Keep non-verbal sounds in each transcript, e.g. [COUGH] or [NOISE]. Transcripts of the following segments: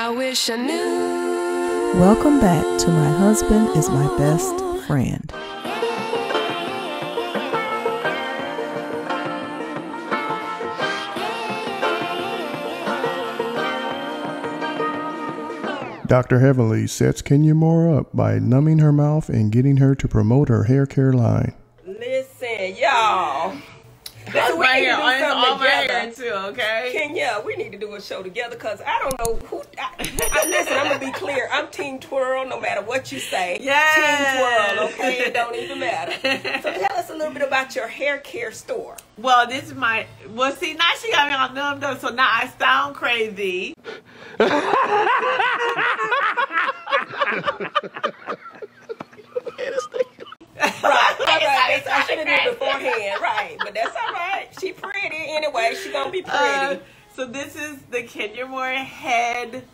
I wish I knew. Welcome back to My Husband is My Best Friend. Dr. Heavenly sets Kenya Moore up by numbing her mouth and getting her to promote her hair care line. Listen, y'all. That's we my need to hair. do On something all my together. hair too, okay? Kenya, we need to do a show together because I don't know who. I, I, listen, I'm gonna be clear. I'm Team Twirl, no matter what you say. Yeah, Team Twirl, okay? It don't even matter. So tell us a little bit about your hair care store. Well, this is my. Well, see, now she got me all numbed up, so now I sound crazy. Right. [LAUGHS] All right. I should have did it beforehand. Right. But that's all right. She pretty anyway. She gonna be pretty. Uh, so this is the Kenya Moore head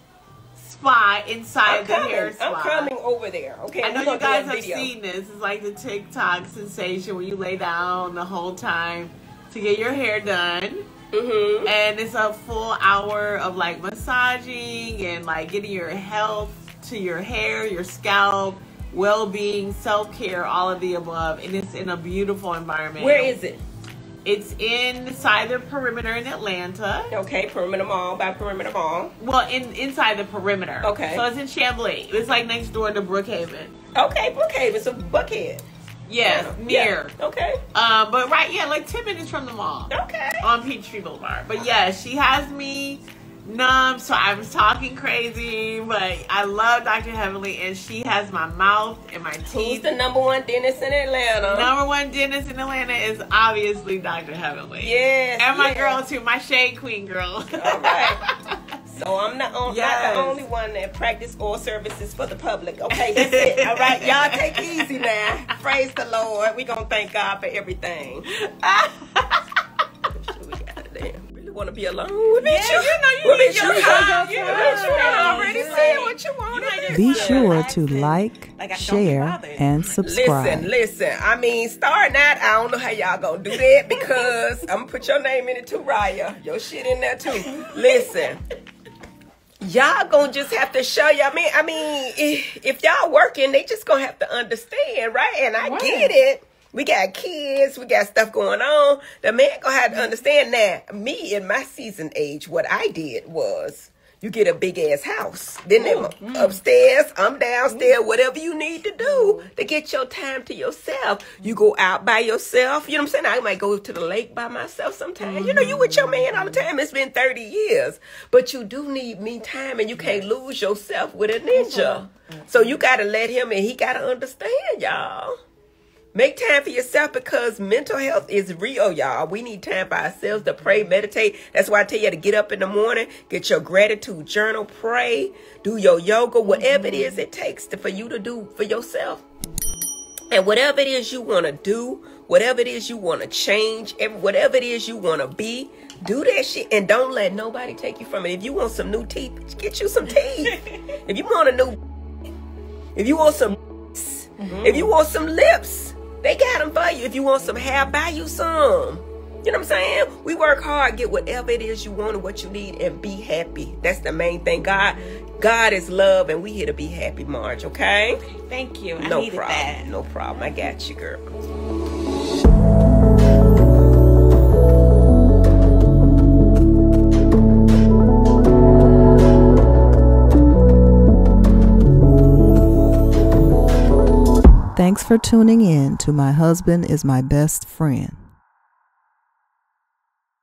spa inside I'm the coming. hair spa. I'm coming over there. Okay. I know you gonna do a guys have video. seen this. It's like the TikTok sensation where you lay down the whole time to get your hair done. Mm-hmm. And it's a full hour of like massaging and like getting your health to your hair, your scalp, well being, self care, all of the above. And it's in a beautiful environment. Where is it? It's inside the perimeter in Atlanta. Okay, Perimeter Mall by Perimeter Mall. Well, in inside the perimeter. Okay. So it's in Chamblee. It's like next door to Brookhaven. Okay, Brookhaven, so Buckhead. Yes, Yeah. near. Yeah. Okay. Um, but right, yeah, like ten minutes from the mall. Okay. on Peachtree Boulevard. But yeah, she has me numb, so I was talking crazy, but I love Dr. Heavenly, and she has my mouth and my teeth. Who's the number one dentist in Atlanta? Number one dentist in Atlanta is obviously Dr. Heavenly. Yes. And my yes. girl too, my shade queen girl. All right. [LAUGHS] So I'm not, on, Yes. not the only one that practice all services for the public. Okay, that's it. All right, y'all take it easy now. Praise the Lord. We gonna thank God for everything. [LAUGHS] We got there? Really want to be alone with? Yeah, you know you your already Right. said what you wanted. Be sure to like, Like, I don't be share, and subscribe. Listen, listen. I mean, starting out, I don't know how y'all gonna do that because [LAUGHS] I'm gonna put your name in it too, Raya. Your shit in there too. Listen. Y'all gonna just have to show y'all. I mean, I mean, if, if y'all working, they just gonna have to understand, right? And I get it. We got kids, we got stuff going on. The man gonna have to understand that. Me in my season age, what I did was you get a big ass house. Then them upstairs, I'm downstairs, whatever you need to do to get your time to yourself. You go out by yourself. You know what I'm saying? I might go to the lake by myself sometimes. You know, you with your man all the time. It's been 30 years. But you do need me time and you can't lose yourself with a ninja. So you gotta let him and he gotta understand, y'all. Make time for yourself because mental health is real, y'all. We need time for ourselves to pray, meditate. That's why I tell you to get up in the morning, get your gratitude journal, pray, do your yoga, whatever it is it takes to, for you to do for yourself. And whatever it is you want to do, whatever it is you want to change, whatever it is you want to be, do that shit and don't let nobody take you from it. If you want some new teeth, get you some teeth. [LAUGHS] if you want a new, if you want some, mm-hmm. if you want some lips, they got them for you. If you want some hair, buy you some. You know what I'm saying? We work hard, get whatever it is you want and what you need, and be happy. That's the main thing. God, God is love, and we here to be happy, Marge. Okay? Thank you. I no needed problem. that. No problem. I got you, girl. Thanks for tuning in to My Husband is My Best Friend.